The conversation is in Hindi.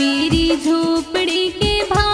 मेरी झोपड़ी के भाव